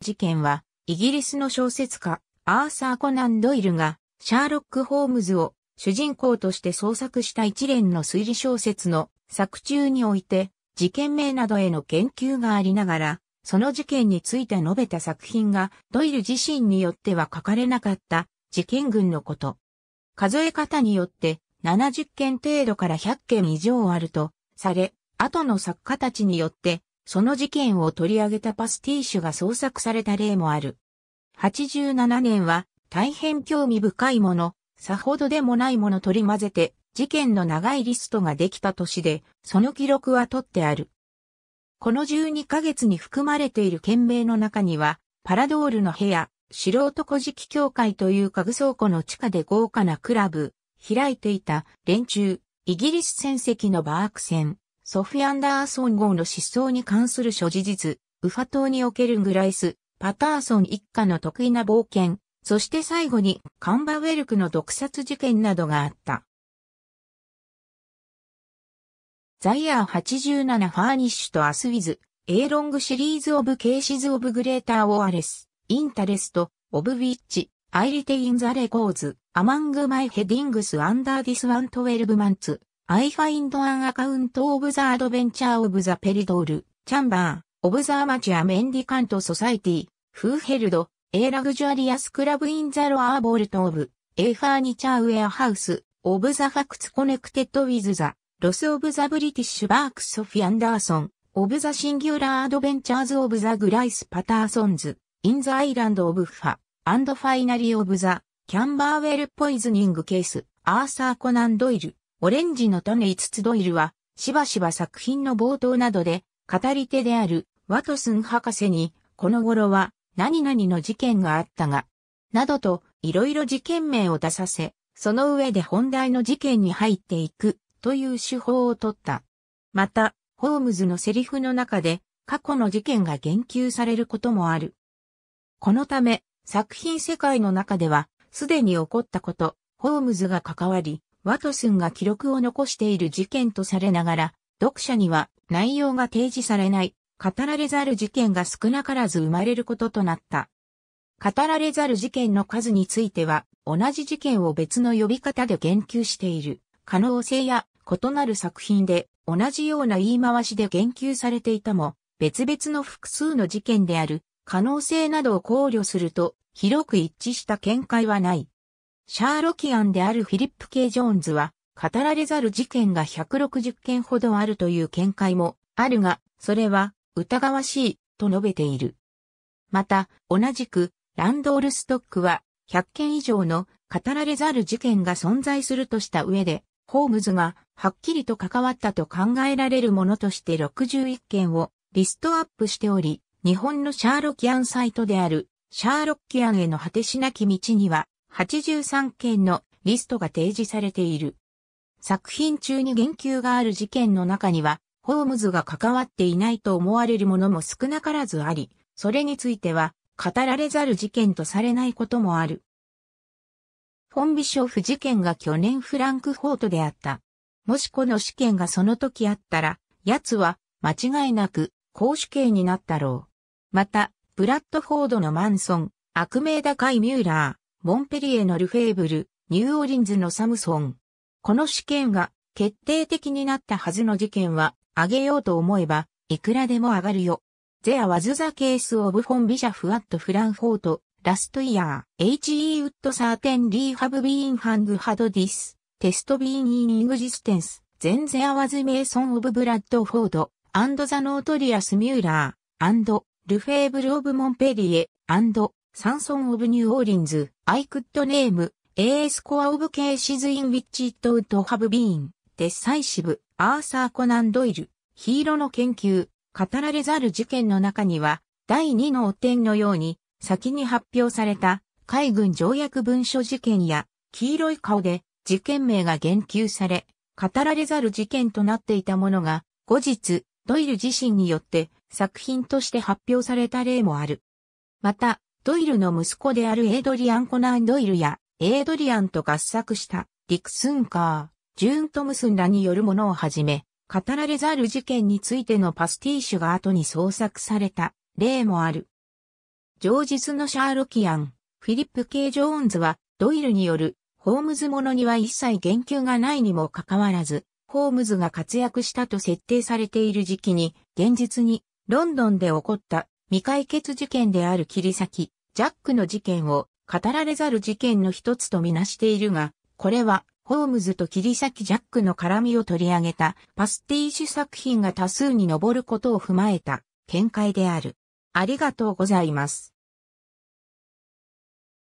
事件は、イギリスの小説家、アーサー・コナン・ドイルが、シャーロック・ホームズを主人公として創作した一連の推理小説の作中において、事件名などへの研究がありながら、その事件について述べた作品が、ドイル自身によっては書かれなかった事件群のこと。数え方によって70件程度から100件以上あるとされ、後の作家たちによってその事件を取り上げたパスティッシュが創作された例もある。87年は大変興味深いもの、さほどでもないもの取り混ぜて事件の長いリストができた年で、その記録は取ってある。この12ヶ月に含まれている件名の中には、パラドールの部屋、素人古事記協会という家具倉庫の地下で豪華なクラブ、開いていた連中、イギリス戦績のバーク戦、ソフィ・アンダーソン号の失踪に関する諸事実、ウファ島におけるグライス、パターソン一家の得意な冒険、そして最後にカンバーウェルの毒殺事件などがあった。 The year 87 furnished us with, a long series of cases of greater or less. interest, of which, I retain the records, among my headings under this one twelve months, I find an account of the adventure of the Paradol, Chamber, of the Amateur Mendicant Society, who held, a luxurious club in the lower vault of, a furniture warehouse, of the facts connected with the, loss of the British barque Sophy Anderson, of the singular adventures of the Grice Patersons, in the island of Uffa, and finally of the Camberwell poisoning case, アーサー・コナン・ドイル、オレンジの種5つドイルは、しばしば作品の冒頭などで、語り手であるワトスン博士に、この頃は何々の事件があったが、などといろいろ事件名を出させ、その上で本題の事件に入っていくという手法をとった。また、ホームズのセリフの中で過去の事件が言及されることもある。このため、作品世界の中では、すでに起こったこと、ホームズが関わり、ワトスンが記録を残している事件とされながら、読者には内容が提示されない、語られざる事件が少なからず生まれることとなった。語られざる事件の数については、同じ事件を別の呼び方で言及している。可能性や異なる作品で同じような言い回しで言及されていたも、別々の複数の事件である可能性などを考慮すると、広く一致した見解はない。シャーロキアンであるフィリップ・ケイ・ジョーンズは、語られざる事件が160件ほどあるという見解もあるが、それは疑わしいと述べている。また、同じく、ランドールストックは、100件以上の語られざる事件が存在するとした上で、ホームズがはっきりと関わったと考えられるものとして61件をリストアップしており、日本のシャーロキアンサイトである、シャーロッキアンへの果てしなき道には、83件のリストが提示されている。作品中に言及がある事件の中には、ホームズが関わっていないと思われるものも少なからずあり、それについては、語られざる事件とされないこともある。フォンビショフ事件が去年フランクフォートであった。もしこの試験がその時あったら、奴は間違いなく公主刑になったろう。また、ブラッドフォードのマンソン、悪名高いミューラー、モンペリエのルフェーブル、ニューオリンズのサムソン。この試験が決定的になったはずの事件は、あげようと思えば、いくらでも上がるよ。 There was the case of Von Bischoff at Frankfort, last year, he would certainly have been hung had this, test been in existence, then there was Mason of Bradford, and the notorious Muller, and, Lefevre of Montpellier, and, it would have been, decisive,アーサー・コナン・ドイル、ヒーローの研究、語られざる事件の中には、第2の汚点のように、先に発表された海軍条約文書事件や、黄色い顔で事件名が言及され、語られざる事件となっていたものが、後日、ドイル自身によって作品として発表された例もある。また、ドイルの息子であるエイドリアン・コナン・ドイルや、エイドリアンと合作したディクスンカー、ジューン・トムスンらによるものをはじめ、語られざる事件についてのパスティッシュが後に創作された例もある。上実のシャーロキアン、フィリップ・ケイ・ジョーンズは、ドイルによる、ホームズものには一切言及がないにもかかわらず、ホームズが活躍したと設定されている時期に、現実に、ロンドンで起こった未解決事件である切り裂き、ジャックの事件を語られざる事件の一つとみなしているが、これは、ホームズと切り裂きジャックの絡みを取り上げたパスティーシュ作品が多数に上ることを踏まえた見解である。ありがとうございます。